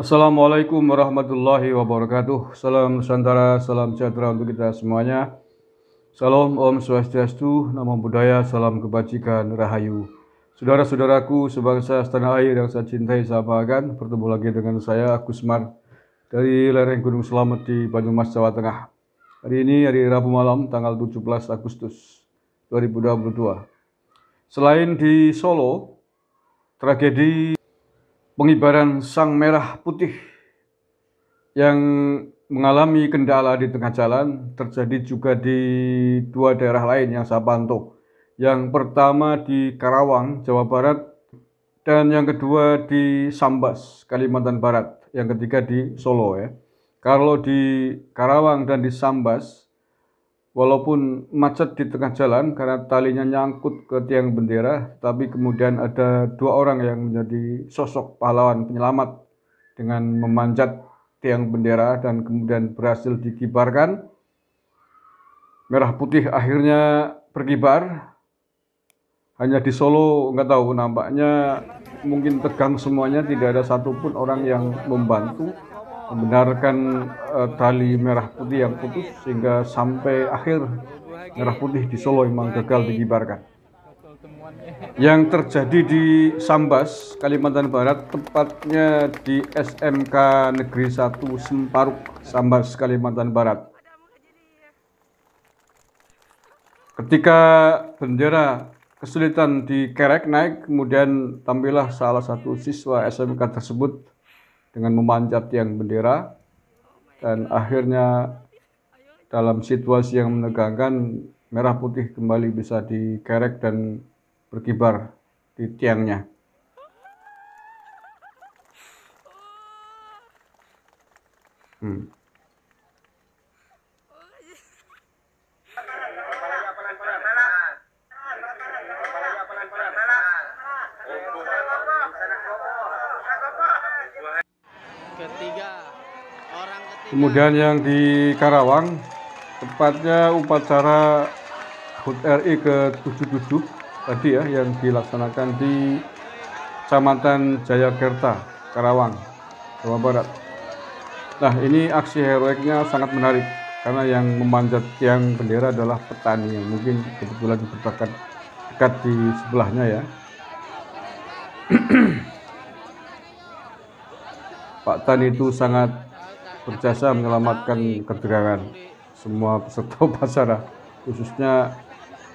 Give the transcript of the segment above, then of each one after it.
Assalamualaikum warahmatullahi wabarakatuh. Salam Nusantara, salam sejahtera untuk kita semuanya. Salam Om Swastiastu, Namo Buddhaya, salam kebajikan, rahayu. Saudara-saudaraku sebangsa setanah air yang saya cintai, saya banggakan, bertemu lagi dengan saya Agus Mar dari lereng Gunung Selamet di Banyumas, Jawa Tengah. Hari ini hari Rabu malam tanggal 17 Agustus 2022. Selain di Solo, tragedi pengibaran Sang Merah Putih yang mengalami kendala di tengah jalan terjadi juga di dua daerah lain yang saya pantau. Yang pertama di Karawang, Jawa Barat, dan yang kedua di Sambas, Kalimantan Barat. Yang ketiga di Solo ya. Kalau di Karawang dan di Sambas, walaupun macet di tengah jalan karena talinya nyangkut ke tiang bendera, tapi kemudian ada dua orang yang menjadi sosok pahlawan penyelamat dengan memanjat tiang bendera dan kemudian berhasil dikibarkan. Merah putih akhirnya berkibar hanya di Solo nggak tahu nampaknya mungkin tegang semuanya tidak ada satupun orang yang membantu membenarkan uh, tali merah putih yang putus sehingga sampai akhir merah putih di Solo memang gagal dikibarkan. Yang terjadi di Sambas, Kalimantan Barat, tepatnya di SMK Negeri 1 Semparuk, Sambas, Kalimantan Barat. Ketika bendera kesulitan dikerek naik, kemudian tampillah salah satu siswa SMK tersebut dengan memanjat tiang bendera dan akhirnya dalam situasi yang menegangkan merah putih kembali bisa dikerek dan berkibar di tiangnya. Hmm. Kemudian yang di Karawang, tepatnya upacara HUT RI ke-77 tadi ya yang dilaksanakan di Kecamatan Jayakerta, Karawang, Jawa Barat. Nah ini aksi heroiknya sangat menarik karena yang memanjat tiang bendera adalah petani yang mungkin kebetulan berdekat dekat di sebelahnya ya. Pak Tani itu sangat berjasa menyelamatkan ketegangan semua peserta upacara. Khususnya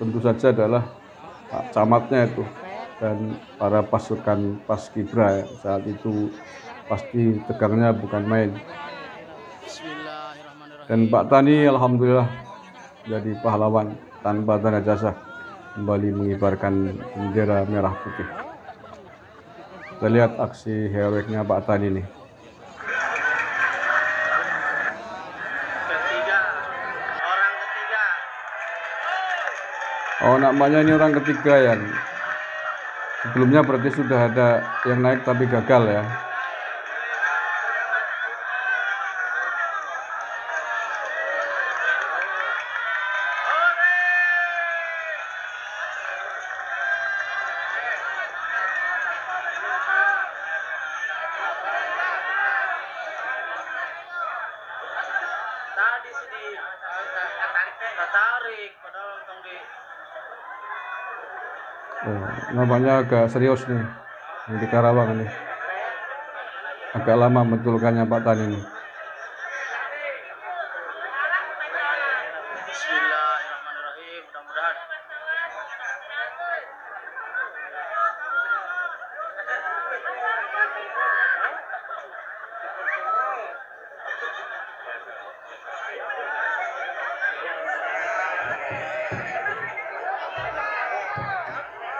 tentu saja adalah Pak Camatnya itu dan para pasukan Paskibra ya. saat itu pasti tegangnya bukan main. Dan Pak Tani Alhamdulillah jadi pahlawan tanpa tanda jasa kembali mengibarkan bendera merah putih. Kita lihat aksi heroiknya Pak Tani nih Oh namanya ini orang ketiga yang sebelumnya berarti sudah ada yang naik tapi gagal ya. Oh, namanya agak serius nih di Karawang ini. Agak lama betulkannya Pak Tani ini.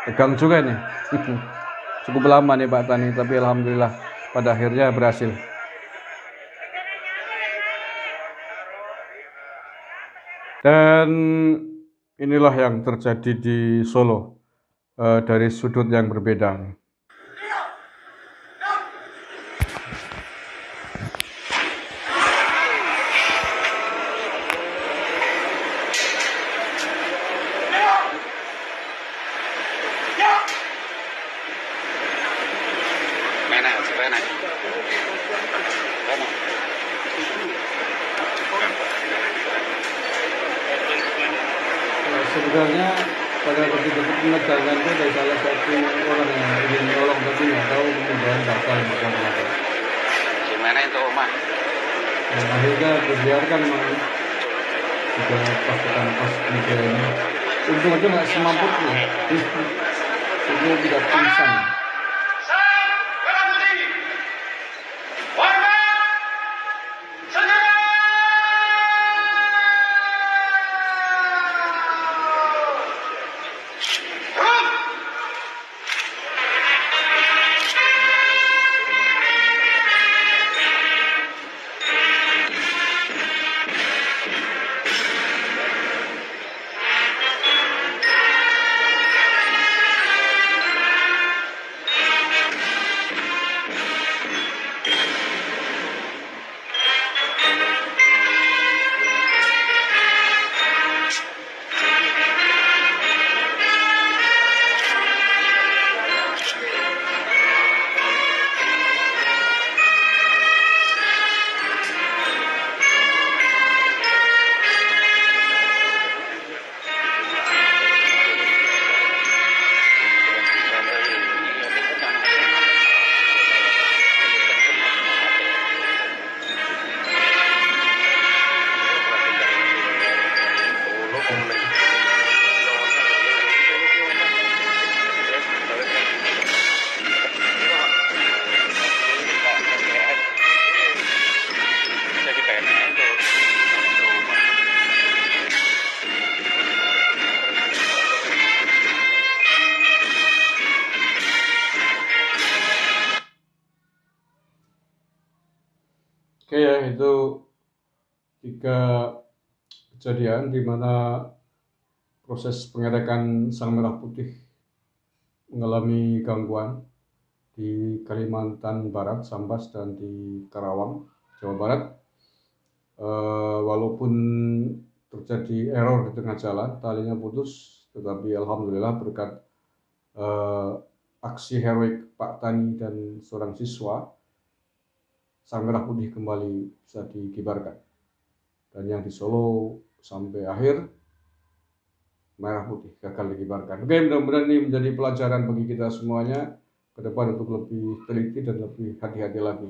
Tegang juga nih. Cukup lama nih Pak Tani, tapi alhamdulillah pada akhirnya berhasil. Dan inilah yang terjadi di Solo eh, dari sudut yang berbeda. sebenarnya pada ketika penegangan itu ada salah satu orang yang ingin nyolong tapi nggak tahu kemudian yang bukan apa gimana itu omah yang akhirnya dibiarkan mah juga pasukan pas kemudian untung aja nggak semampu tuh, itu tidak pingsan. Oke ya itu tiga kejadian di mana proses pengerekan sang merah putih mengalami gangguan di Kalimantan Barat, Sambas dan di Karawang, Jawa Barat. Eh, walaupun terjadi error di tengah jalan, talinya putus, tetapi alhamdulillah berkat eh, aksi heroik Pak Tani dan seorang siswa, sang merah putih kembali bisa dikibarkan. Dan yang di Solo sampai akhir merah putih gagal dikibarkan. Oke, mudah-mudahan ini menjadi pelajaran bagi kita semuanya ke depan untuk lebih teliti dan lebih hati-hati lagi.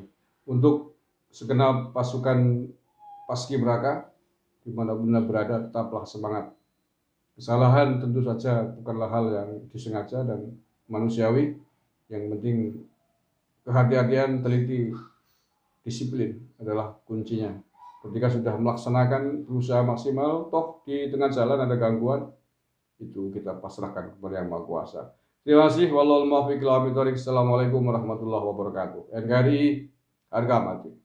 Untuk segenap pasukan paskibraka di mana benar berada tetaplah semangat. Kesalahan tentu saja bukanlah hal yang disengaja dan manusiawi. Yang penting kehati-hatian, teliti, disiplin adalah kuncinya. Ketika sudah melaksanakan berusaha maksimal, toh di tengah jalan ada gangguan, itu kita pasrahkan kepada Yang Maha Kuasa. Terima kasih. Wallahualam Assalamualaikum warahmatullahi wabarakatuh. NKRI harga mati.